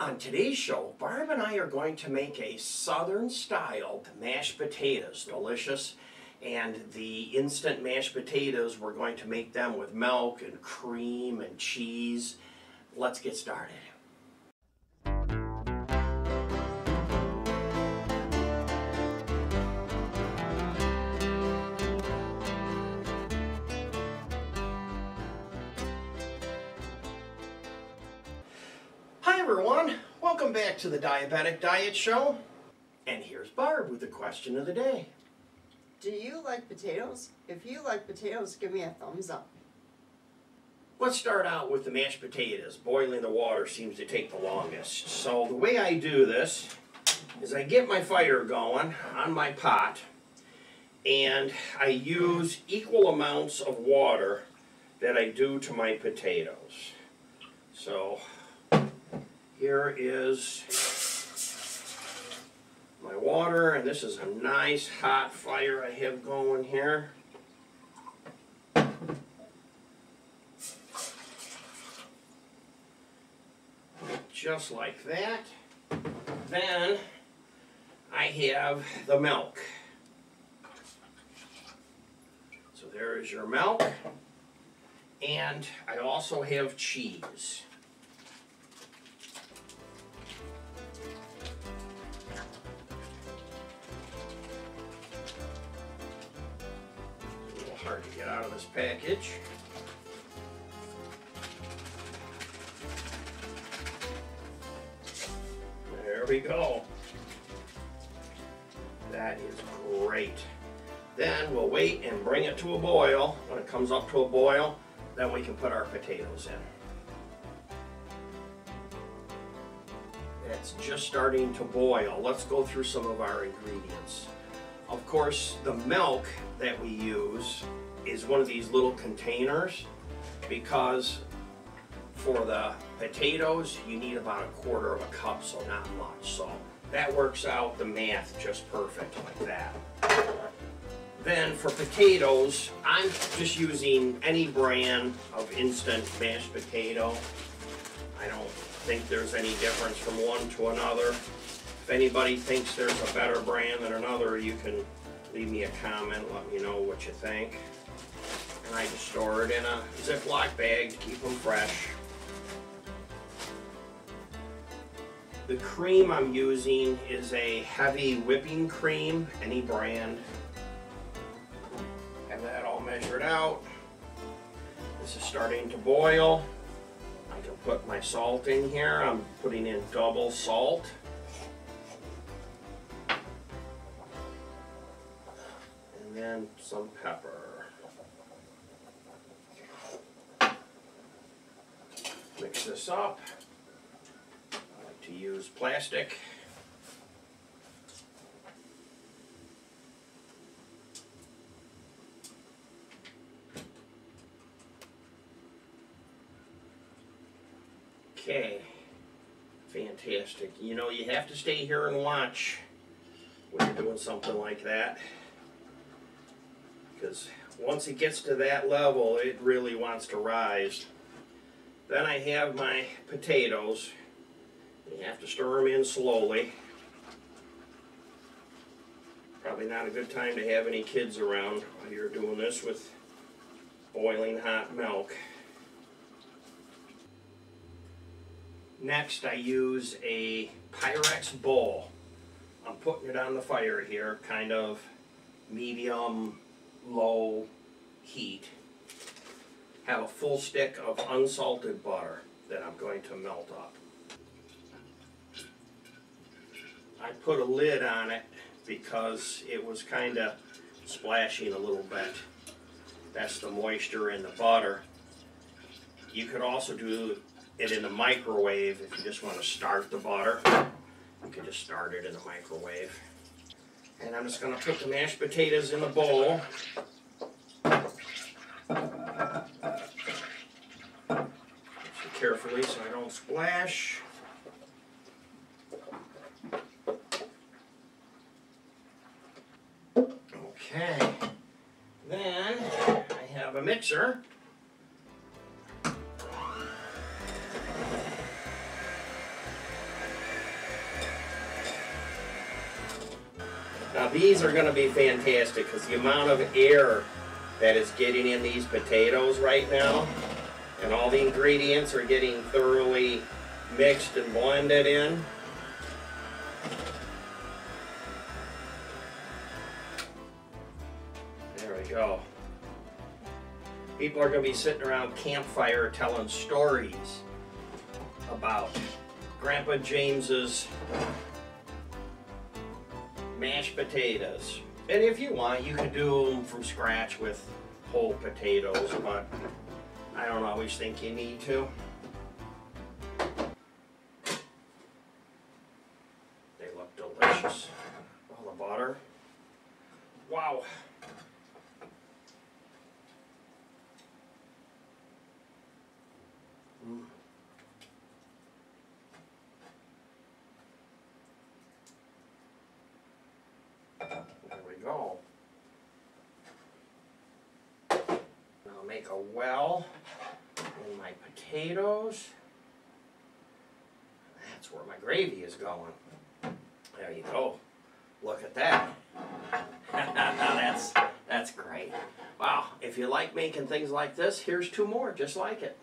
On today's show, Barb and I are going to make a southern styled mashed potatoes. Delicious. And the instant mashed potatoes, we're going to make them with milk and cream and cheese. Let's get started. Everyone, welcome back to the Diabetic Diet Show. And here's Barb with the question of the day. Do you like potatoes? If you like potatoes, give me a thumbs up. Let's start out with the mashed potatoes. Boiling the water seems to take the longest. So the way I do this is I get my fire going on my pot and I use equal amounts of water that I do to my potatoes. So here is my water and this is a nice hot fire I have going here. Just like that. Then I have the milk. So there is your milk. And I also have cheese. Hard to get out of this package. There we go. That is great. Then we'll wait and bring it to a boil. When it comes up to a boil, then we can put our potatoes in. It's just starting to boil. Let's go through some of our ingredients. Of course, the milk that we use is one of these little containers because for the potatoes, you need about a quarter of a cup, so not much. So that works out the math just perfect like that. Then for potatoes, I'm just using any brand of instant mashed potato. I don't think there's any difference from one to another. If anybody thinks there's a better brand than another, you can leave me a comment, let me know what you think. And I just store it in a Ziploc bag to keep them fresh. The cream I'm using is a heavy whipping cream, any brand. Have that all measured out. This is starting to boil. I can put my salt in here. I'm putting in double salt. And some pepper. Mix this up. I like to use plastic. Okay, fantastic. You know, you have to stay here and watch when you're doing something like that. Because once it gets to that level, it really wants to rise. Then I have my potatoes. You have to stir them in slowly. Probably not a good time to have any kids around while you're doing this with boiling hot milk. Next I use a Pyrex bowl. I'm putting it on the fire here, kind of medium, low heat. Have a full stick of unsalted butter that I'm going to melt up. I put a lid on it because it was kind of splashing a little bit. That's the moisture in the butter. You could also do it in the microwave if you just want to start the butter. You can just start it in the microwave. And I'm just going to put the mashed potatoes in the bowl. Carefully so I don't splash. Okay. Then I have a mixer. These are gonna be fantastic because the amount of air that is getting in these potatoes right now and all the ingredients are getting thoroughly mixed and blended in. There we go. People are gonna be sitting around campfire telling stories about Grandpa James's mashed potatoes. And if you want, you can do them from scratch with whole potatoes, but I don't always think you need to. They look delicious. All the butter. Wow. Mm. There we go. I'll make a well in my potatoes. That's where my gravy is going. There you go. Look at that. that's that's great. Wow, if you like making things like this, here's two more just like it.